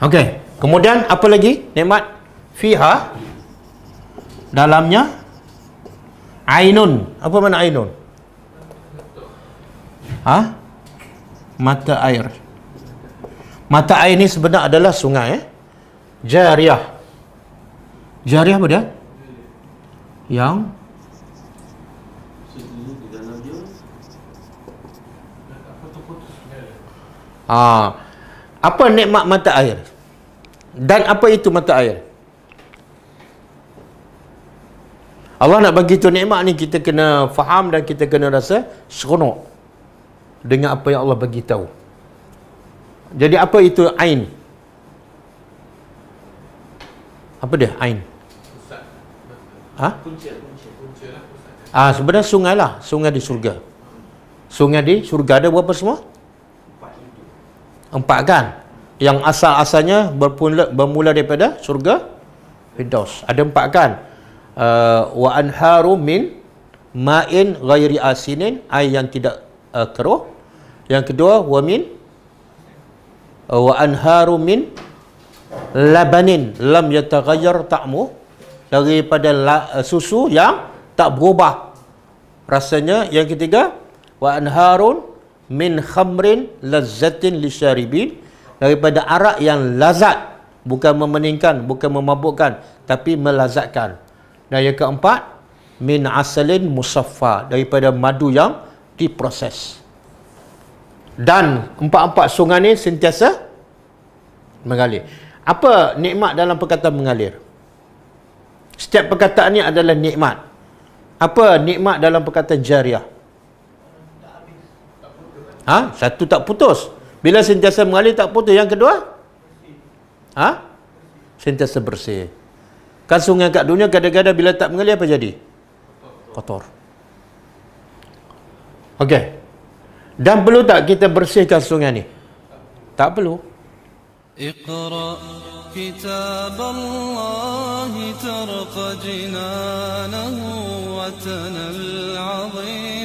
Okey. Kemudian apa lagi? Nikmat fiha dalamnya ainun. Apa makna ainun? Ha? Mata air. Mata air ni sebenarnya adalah sungai eh? Jariah. Jariah apa dia? Yang Ha. Apa nikmat mata air? Dan apa itu mata air? Allah nak bagi tu nikmat ni kita kena faham dan kita kena rasa seronok dengan apa yang Allah bagi tahu. Jadi apa itu ain? Apa dia ain? Ha? Ah sebenarnya sungai lah, sungai di surga. Sungai di surga ada berapa semua? Empat kan? Yang asal-asalnya bermula, bermula daripada surga Firdaus. Ada empat kan? Uh, wa anharu min ma'in ghairi asinin air yang tidak uh, keruh. Yang kedua wa min uh, wa anharu min labanin lam yataghayyar ta'mu daripada la, uh, susu yang tak berubah rasanya. Yang ketiga wa anharun min khamrin lazzatin lisyaribin daripada arak yang lazat. Bukan memeningkan bukan memabukkan tapi melazatkan. Dan yang keempat min asalin musaffa daripada madu yang diproses. Dan empat-empat sungai ni sentiasa mengalir. Apa nikmat dalam perkataan mengalir? Setiap perkataan ni adalah nikmat. Apa nikmat dalam perkataan jariah? Ha? Satu tak putus bila sentiasa mengalir tak putus. Yang kedua? Ha? Sentiasa bersih. Kan sungai kat dunia kadang-kadang bila tak mengalir apa jadi? Kotor. Okey. Dan perlu tak kita bersihkan sungai ni? Tak perlu. اقرأ كتاب الله ترق جنانه وتنل عظيم